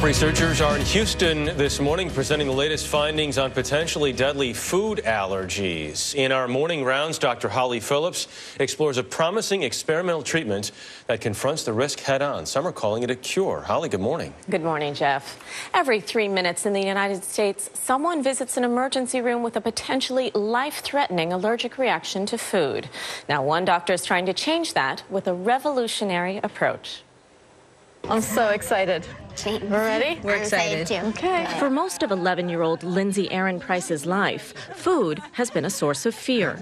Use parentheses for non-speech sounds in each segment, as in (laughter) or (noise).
Top researchers are in Houston this morning presenting the latest findings on potentially deadly food allergies. In our morning rounds, Dr. Holly Phillips explores a promising experimental treatment that confronts the risk head on. Some are calling it a cure. Holly, good morning. Good morning, Jeff. Every three minutes in the United States, someone visits an emergency room with a potentially life threatening allergic reaction to food. Now, one doctor is trying to change that with a revolutionary approach. I'm so excited. We're ready? We're excited. too. Okay. For most of 11 year old Lindsay Aaron Price's life, food has been a source of fear.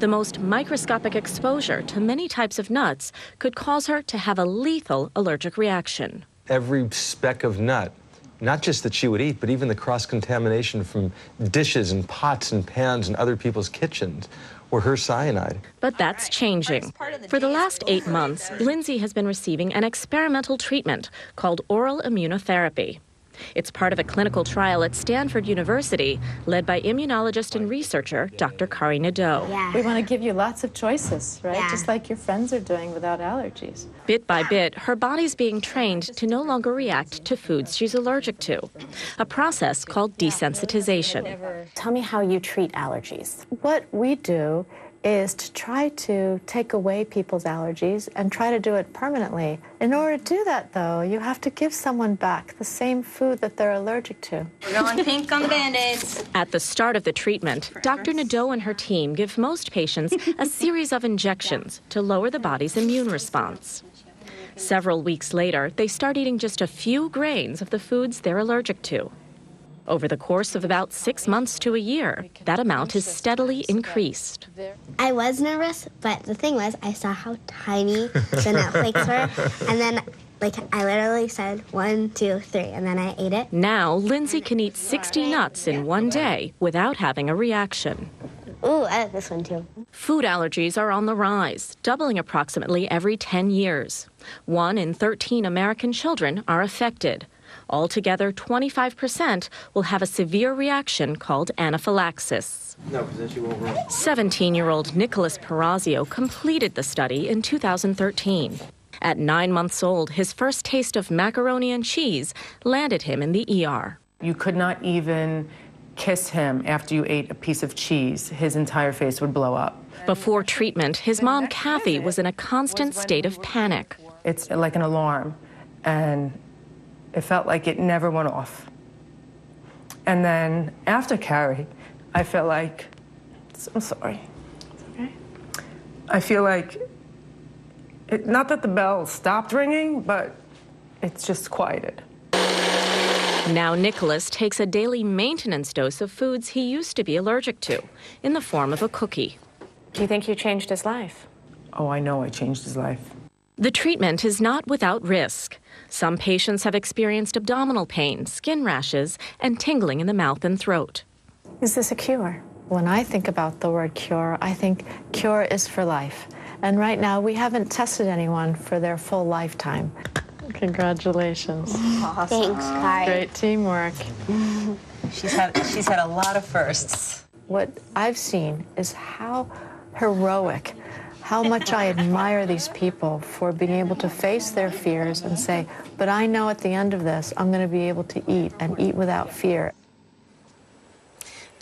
The most microscopic exposure to many types of nuts could cause her to have a lethal allergic reaction. Every speck of nut, not just that she would eat, but even the cross contamination from dishes and pots and pans and other people's kitchens were her cyanide. But that's changing. For the last eight months, Lindsay has been receiving an experimental treatment called oral immunotherapy. It's part of a clinical trial at Stanford University led by immunologist and researcher Dr. Kari Nadeau. Yeah. We want to give you lots of choices, right? Yeah. Just like your friends are doing without allergies. Bit by bit, her body's being trained to no longer react to foods she's allergic to, a process called desensitization. Tell me how you treat allergies. What we do is to try to take away people's allergies and try to do it permanently. In order to do that, though, you have to give someone back the same food that they're allergic to. We're going pink on the band-aids. At the start of the treatment, Dr. Nadeau and her team give most patients a (laughs) series of injections to lower the body's immune response. Several weeks later, they start eating just a few grains of the foods they're allergic to. Over the course of about six months to a year, that amount has steadily increased. I was nervous, but the thing was, I saw how tiny the nut flakes were, and then, like, I literally said one, two, three, and then I ate it. Now, Lindsay can eat 60 nuts in one day without having a reaction. Ooh, I like this one too. Food allergies are on the rise, doubling approximately every 10 years. One in 13 American children are affected. Altogether, 25% will have a severe reaction called anaphylaxis. 17 year old Nicholas Perazio completed the study in 2013. At nine months old, his first taste of macaroni and cheese landed him in the ER. You could not even kiss him after you ate a piece of cheese. His entire face would blow up. Before treatment, his mom, Kathy, was in a constant state of panic. It's like an alarm, and it felt like it never went off. And then after Kari, I felt like, I'm sorry. It's okay. I feel like, it, not that the bell stopped ringing, but it's just quieted. Now, Nicholas takes a daily maintenance dose of foods he used to be allergic to in the form of a cookie. Do you think you changed his life? Oh, I know I changed his life. The treatment is not without risk. Some patients have experienced abdominal pain, skin rashes, and tingling in the mouth and throat. Is this a cure? When I think about the word cure, I think cure is for life. And right now, we haven't tested anyone for their full lifetime. Congratulations. Thanks, Kari. Great teamwork. She's had she's had a lot of firsts. What I've seen is how heroic, how much I admire these people for being able to face their fears and say, but I know at the end of this, I'm going to be able to eat and eat without fear.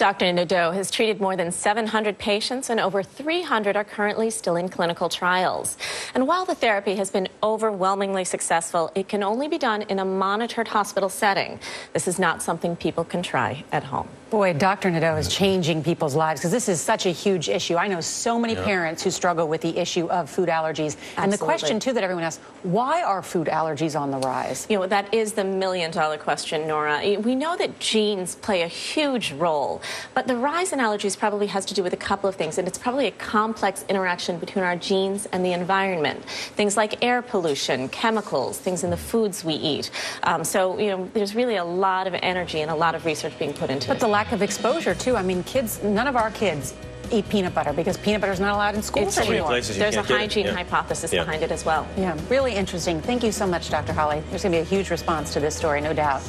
Dr. Nadeau has treated more than 700 patients, and over 300 are currently still in clinical trials. And while the therapy has been overwhelmingly successful, it can only be done in a monitored hospital setting. This is not something people can try at home. Boy, Dr. Nadeau is changing people's lives because this is such a huge issue. I know so many parents who struggle with the issue of food allergies. And the question, too, that everyone asks why are food allergies on the rise? You know, that is the million dollar question, Nora. We know that genes play a huge role, but the rise in allergies probably has to do with a couple of things, and it's probably a complex interaction between our genes and the environment. Things like air pollution, chemicals, things in the foods we eat. Um, so, you know, there's really a lot of energy and a lot of research being put into But it. But the lack of exposure, too. I mean, kids, none of our kids eat peanut butter because peanut butter is not allowed in schools So anymore. There's a can't get it. hygiene Yeah. hypothesis Yeah. behind it as well. Yeah, really interesting. Thank you so much, Dr. Holly. There's going to be a huge response to this story, no doubt.